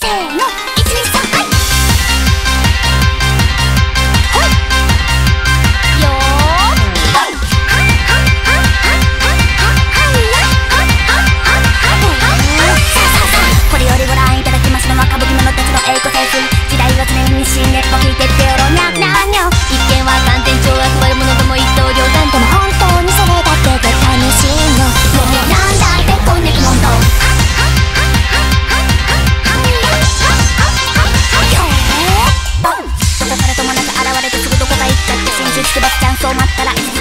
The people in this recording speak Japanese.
せーの。止まったら